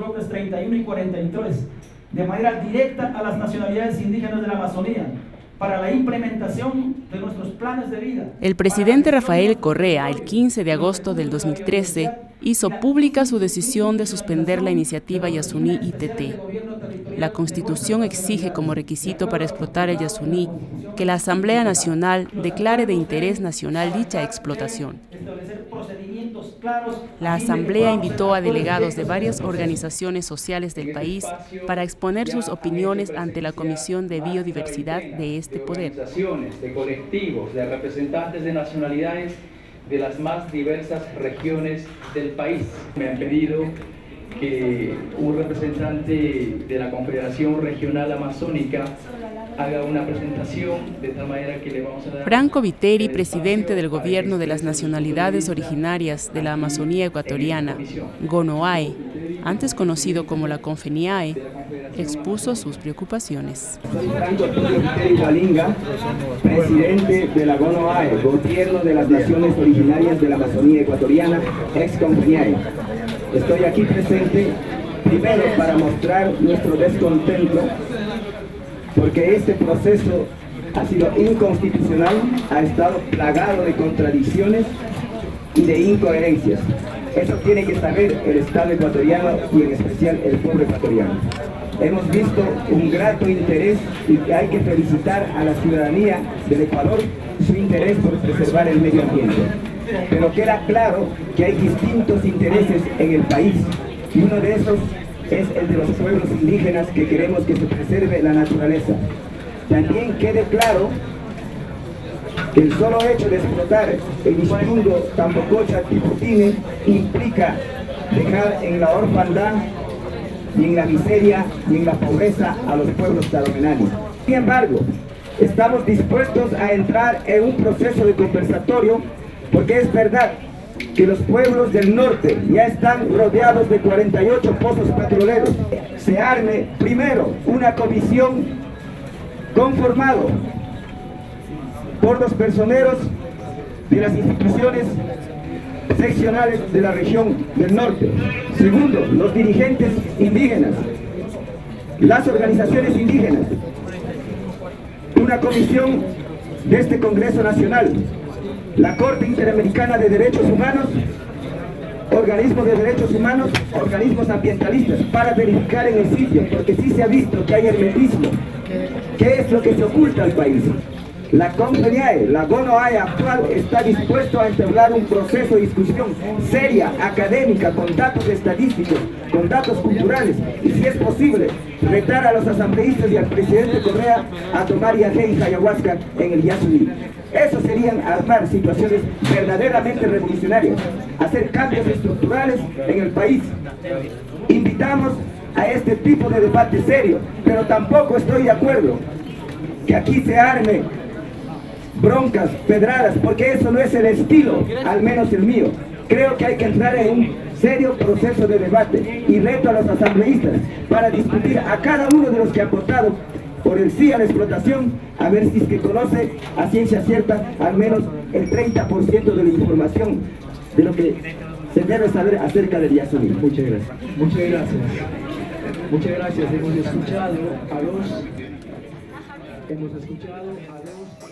bloques 31 y 43 de manera directa a las nacionalidades indígenas de la Amazonía para la implementación de nuestros planes de vida. El presidente Rafael Correa, el 15 de agosto del 2013, hizo pública su decisión de suspender la iniciativa Yasuní ITT. La Constitución exige como requisito para explotar el Yasuní que la Asamblea Nacional declare de interés nacional dicha explotación. La Asamblea invitó a delegados de varias organizaciones sociales del país para exponer sus opiniones ante la Comisión de Biodiversidad de este poder. De colectivos, de representantes de nacionalidades de las más diversas regiones del país. Me han pedido que un representante de la Confederación Regional Amazónica haga una presentación de tal manera que le vamos a dar... Franco Viteri, presidente del Gobierno de las Nacionalidades Originarias de la Amazonía Ecuatoriana, GONOAE, antes conocido como la Confeniae, expuso sus preocupaciones. Soy Franco Viteri Gualinga, presidente de la GONOAE, Gobierno de las Naciones Originarias de la Amazonía Ecuatoriana, ex Confeniae. Estoy aquí presente primero para mostrar nuestro descontento porque este proceso ha sido inconstitucional, ha estado plagado de contradicciones y de incoherencias. Eso tiene que saber el Estado ecuatoriano y en especial el pueblo ecuatoriano. Hemos visto un grato interés y hay que felicitar a la ciudadanía del Ecuador su interés por preservar el medio ambiente. Pero queda claro que hay distintos intereses en el país y uno de esos es el de los pueblos indígenas que queremos que se preserve la naturaleza. También quede claro que el solo hecho de explotar el Ishtungo Tambococha Tiputine implica dejar en la orfandad y en la miseria y en la pobreza a los pueblos taromenani. Sin embargo, estamos dispuestos a entrar en un proceso de conversatorio porque es verdad que los pueblos del norte ya están rodeados de 48 pozos petroleros. Se arme primero una comisión conformado por los personeros de las instituciones seccionales de la región del norte. Segundo, los dirigentes indígenas, las organizaciones indígenas, una comisión de este Congreso Nacional la Corte Interamericana de Derechos Humanos, organismos de derechos humanos, organismos ambientalistas, para verificar en el sitio, porque sí se ha visto que hay hermetismo. ¿Qué es lo que se oculta al país? La CONFENIAE, la GONOAE actual, está dispuesto a entablar un proceso de discusión seria, académica, con datos estadísticos, con datos culturales, y si es posible, retar a los asambleístas y al presidente Correa a tomar yagé y ayahuasca en el Yasuní. Eso serían armar situaciones verdaderamente revolucionarias, hacer cambios estructurales en el país. Invitamos a este tipo de debate serio, pero tampoco estoy de acuerdo que aquí se arme broncas, pedradas, porque eso no es el estilo, al menos el mío. Creo que hay que entrar en un serio proceso de debate y reto a los asambleístas para discutir a cada uno de los que han votado por el sí a la explotación, a ver si es que conoce a ciencia cierta al menos el 30% de la información de lo que se debe saber acerca del Yasuní. Muchas gracias. Muchas gracias. Muchas gracias. Hemos escuchado a los... Hemos escuchado a los...